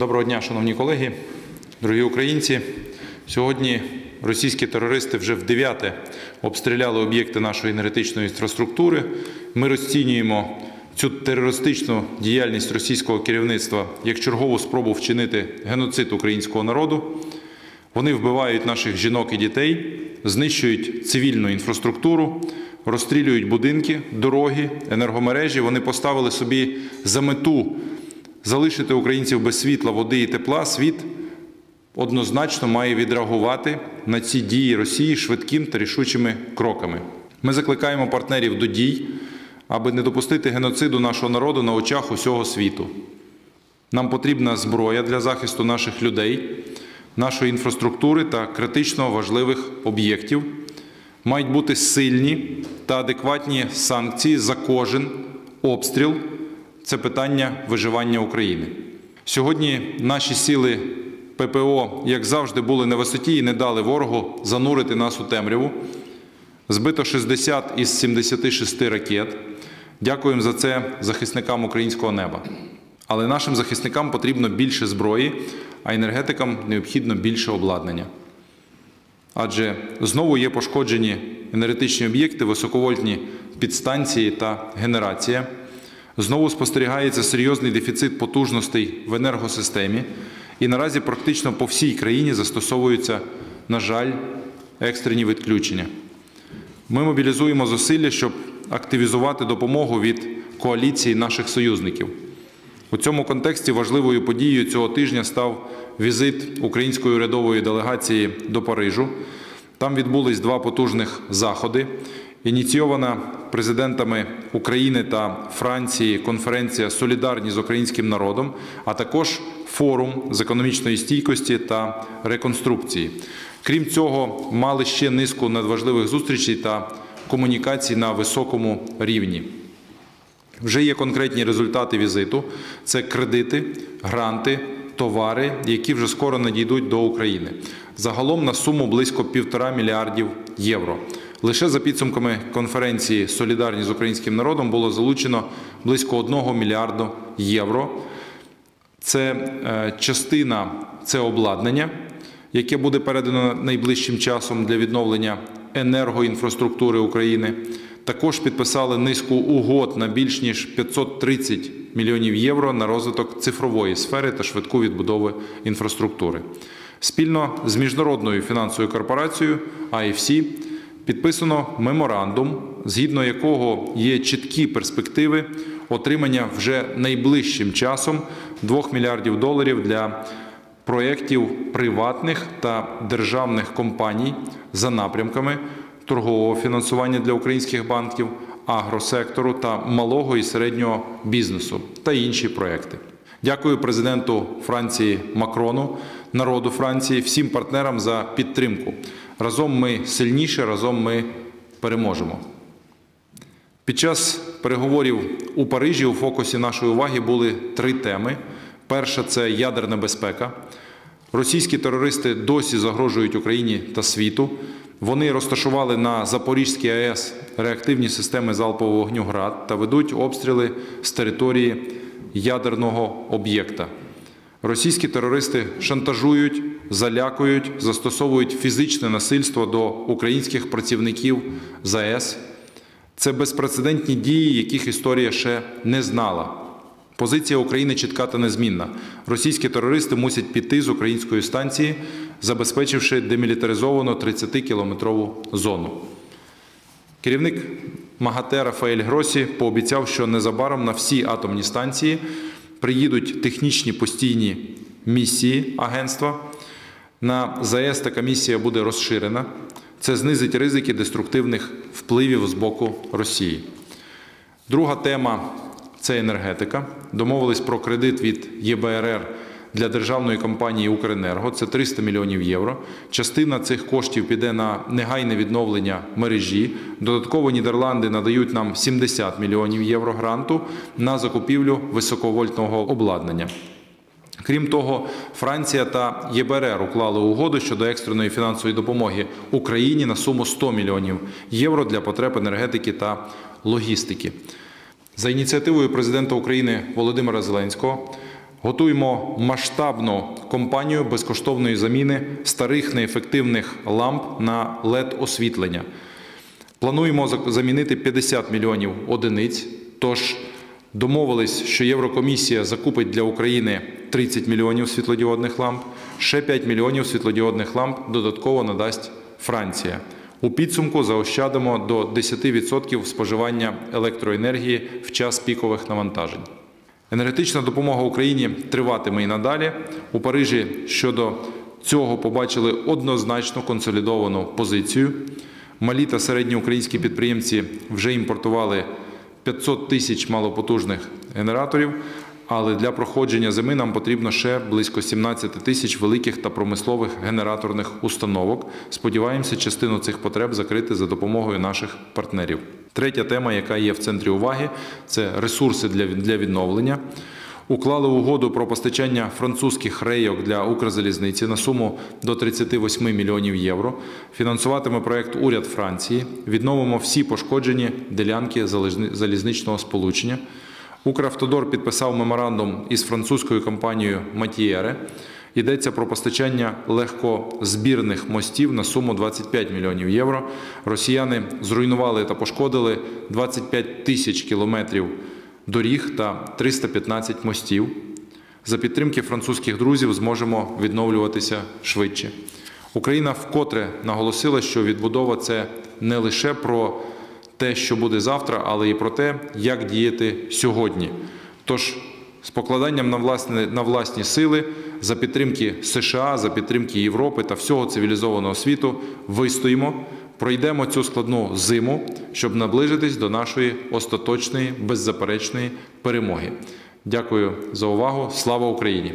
Доброго дня, шановні колеги, дорогі українці. Сьогодні російські терористи вже в дев'яте обстріляли об'єкти нашої енергетичної інфраструктури. Ми розцінюємо цю терористичну діяльність російського керівництва як чергову спробу вчинити геноцид українського народу. Вони вбивають наших жінок і дітей, знищують цивільну інфраструктуру, розстрілюють будинки, дороги, енергомережі. Вони поставили собі за мету залишити українців без світла, води і тепла. Світ однозначно має відреагувати на ці дії Росії швидким та рішучими кроками. Ми закликаємо партнерів до дій, аби не допустити геноциду нашого народу на очах усього світу. Нам потрібна зброя для захисту наших людей, нашої інфраструктури та критично важливих об'єктів. Мають бути сильні та адекватні санкції за кожен обстріл. Це питання виживання України. Сьогодні наші сили ППО, як завжди, були на висоті і не дали ворогу занурити нас у темряву. Збито 60 із 76 ракет. Дякуємо за це захисникам українського неба. Але нашим захисникам потрібно більше зброї, а енергетикам необхідно більше обладнання. Адже знову є пошкоджені енергетичні об'єкти, високовольтні підстанції та генерація. Знову спостерігається серйозний дефіцит потужностей в енергосистемі, і наразі практично по всій країні застосовуються, на жаль, екстрені відключення. Ми мобілізуємо зусилля, щоб активізувати допомогу від коаліції наших союзників. У цьому контексті важливою подією цього тижня став візит української урядової делегації до Парижу. Там відбулись два потужних заходи. Ініційована президентами України та Франції конференція Солідарні з українським народом, а також форум з економічної стійкості та реконструкції. Крім цього, мали ще низку надважливих зустрічей та комунікацій на високому рівні. Вже є конкретні результати візиту: це кредити, гранти, товари, які вже скоро надійдуть до України. Загалом на суму близько півтора мільярдів євро. Лише за підсумками конференції Солідарні з українським народом було залучено близько 1 мільярду євро. Це е, частина це обладнання, яке буде передано найближчим часом для відновлення енергоінфраструктури України. Також підписали низку угод на більш ніж 530 мільйонів євро на розвиток цифрової сфери та швидку відбудови інфраструктури. Спільно з міжнародною фінансовою корпорацією IFC підписано меморандум, згідно якого є чіткі перспективи отримання вже найближчим часом 2 мільярдів доларів для проєктів приватних та державних компаній за напрямками торгового фінансування для українських банків, агросектору та малого і середнього бізнесу та інші проекти. Дякую президенту Франції Макрону, народу Франції, всім партнерам за підтримку. Разом ми сильніше, разом ми переможемо. Під час переговорів у Парижі у фокусі нашої уваги були три теми. Перша це ядерна безпека. Російські терористи досі загрожують Україні та світу. Вони розташували на Запорізькій АЕС реактивні системи залпового вогню ГРАД та ведуть обстріли з території ядерного об'єкта. Російські терористи шантажують, залякують, застосовують фізичне насильство до українських працівників ЗАЕС. Це безпрецедентні дії, яких історія ще не знала. Позиція України чітка та незмінна. Російські терористи мусять піти з української станції, забезпечивши демілітаризовану 30-кілометрову зону. Керівник МАГАТЕ Рафаель Гросі пообіцяв, що незабаром на всі атомні станції приїдуть технічні постійні місії агентства. На ЗАЕС така місія буде розширена. Це знизить ризики деструктивних впливів з боку Росії. Друга тема це енергетика. Домовились про кредит від ЄБРР для державної компанії Укренерго. Це 300 мільйонів євро. Частина цих коштів піде на негайне відновлення мережі. Додатково Нідерланди надають нам 70 мільйонів євро гранту на закупівлю високовольтного обладнання. Крім того, Франція та ЄБРР уклали угоду щодо екстреної фінансової допомоги Україні на суму 100 мільйонів євро для потреб енергетики та логістики. За ініціативою президента України Володимира Зеленського Готуємо масштабну компанію безкоштовної заміни старих неефективних ламп на led освітлення. Плануємо замінити 50 мільйонів одиниць. Тож домовились, що Єврокомісія закупить для України 30 мільйонів світлодіодних ламп, ще 5 мільйонів світлодіодних ламп додатково надасть Франція. У підсумку заощадимо до 10% споживання електроенергії в час пікових навантажень. Енергетична допомога Україні триватиме і надалі. У Парижі щодо цього побачили однозначно консолідовану позицію. Малі та середні українські підприємці вже імпортували 500 тисяч малопотужних генераторів, але для проходження зими нам потрібно ще близько 17 тисяч великих та промислових генераторних установок. Сподіваємося, частину цих потреб закрити за допомогою наших партнерів. Третя тема, яка є в центрі уваги, це ресурси для, відновлення. Уклали угоду про постачання французьких рейок для Укрзалізниці на суму до 38 мільйонів євро. Фінансуватиме проект уряд Франції. Відновимо всі пошкоджені ділянки залізничного сполучення. Укравтодор підписав меморандум із французькою компанією Матієре. Йдеться про постачання легкозбірних мостів на суму 25 мільйонів євро. Росіяни зруйнували та пошкодили 25 тисяч кілометрів доріг та 315 мостів. За підтримки французьких друзів зможемо відновлюватися швидше. Україна вкотре наголосила, що відбудова це не лише про те, що буде завтра, але і про те, як діяти сьогодні. Тож з покладанням на власне на власні сили за підтримки США, за підтримки Європи та всього цивілізованого світу вистоїмо, пройдемо цю складну зиму, щоб наближитись до нашої остаточної беззаперечної перемоги. Дякую за увагу. Слава Україні!